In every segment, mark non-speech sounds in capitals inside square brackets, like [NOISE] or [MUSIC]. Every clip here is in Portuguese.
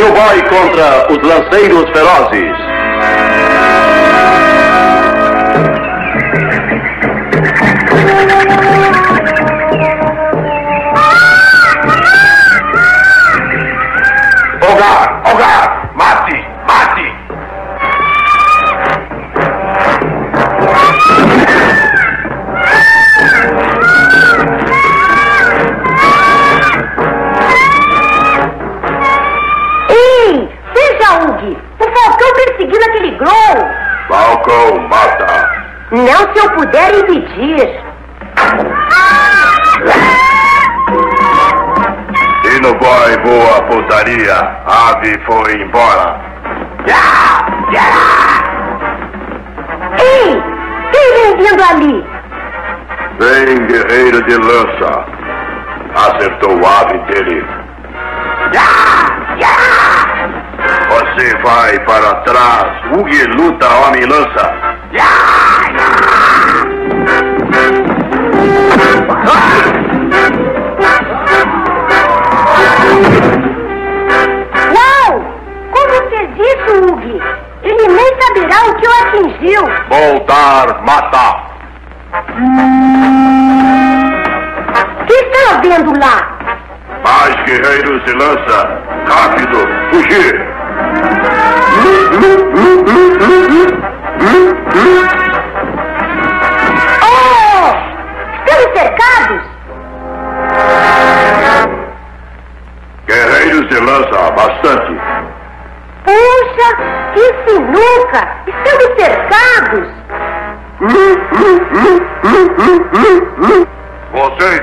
Dino Boy contra os lanceiros ferozes. Hogar, hogar, Falcão, mata. Não se eu puder impedir. Dino Boy voa a putaria. Ave foi embora. Ei, quem vem vindo ali? Vem, guerreiro de lança. Acertou o ave dele. Vai para trás. Ugi luta, homem lança. Uau! Como fez isso, Ug? Ele nem saberá o que o atingiu. Voltar, matar. O que está havendo lá? Mais guerreiros de lança. Rápido, fugir.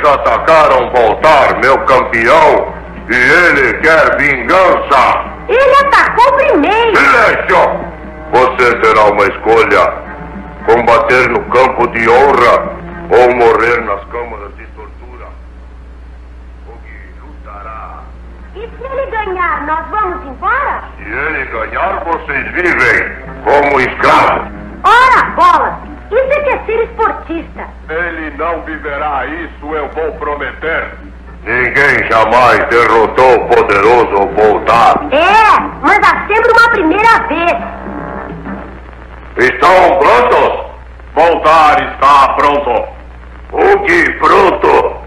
Atacaram Voltar, meu campeão, e ele quer vingança. Ele atacou primeiro! Silêncio! Você terá uma escolha: combater no campo de honra ou morrer nas câmaras de tortura. O que lutará? E se ele ganhar, nós vamos embora? Se ele ganhar, vocês vivem como escravos. Ora, bolas! Isso é que é ser esportista. Ele não viverá isso, eu vou prometer. Ninguém jamais derrotou o poderoso Voltar. É, mas há sempre uma primeira vez. Estão prontos? Voltar está pronto. O que pronto?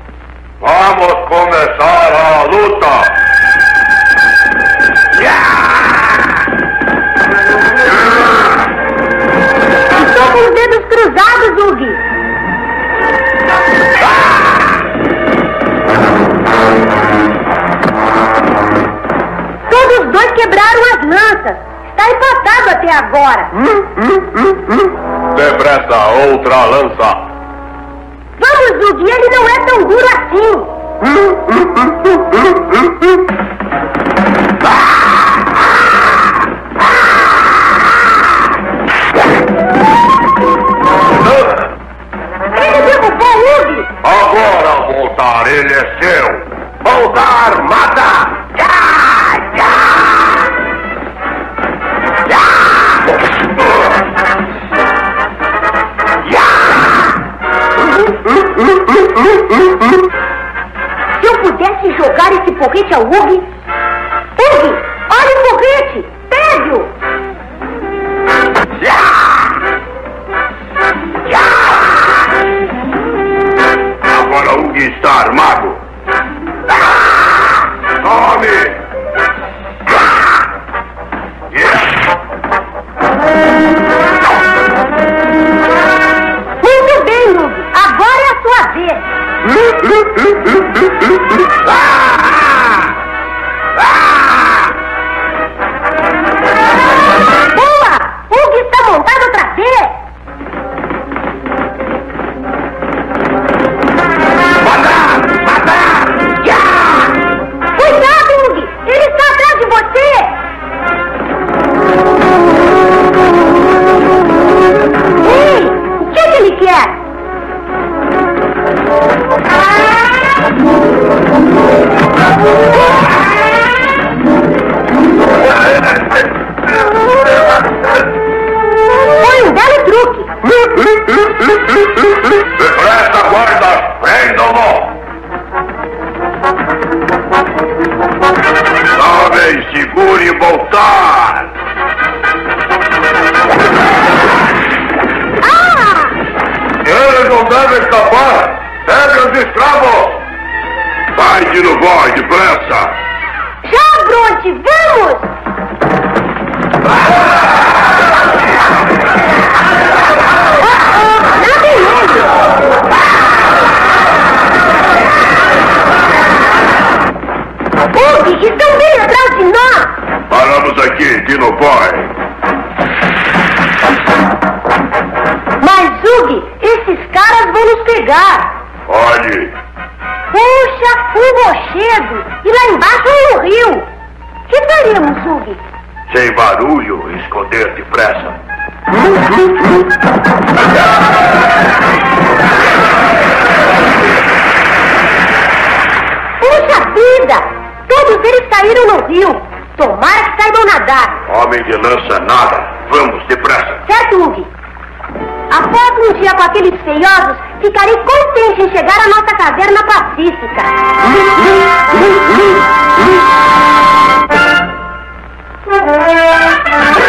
Vamos começar a luta. Até agora. Depressa, outra lança. Vamos, Ug, ele não é tão duro assim. Porrete ao Ug. Ug, olha o porrete! Pegue-o! Agora o Gui está armado. Tome! Muito bem, Ug. Agora é a sua vez. Boa! não deve escapar! Pega os escravos! Vai de novo, depressa! Já, Bronte, vamos! Bug, estão bem atrás de nós! Paramos aqui, Dino Boy. Mas, Zug, caras vão nos pegar! Olhe, Puxa, um rochedo! E lá embaixo um rio! Que faremos, Zug? sem barulho, esconder depressa. Puxa vida! Todos eles caíram no rio! Tomara que saibam nadar! Homem de lança, nada. Vamos, depressa. Certo, Hugo? Após um dia com aqueles feiosos, ficarei contente em chegar à nossa caverna pacífica. [LAUGHS]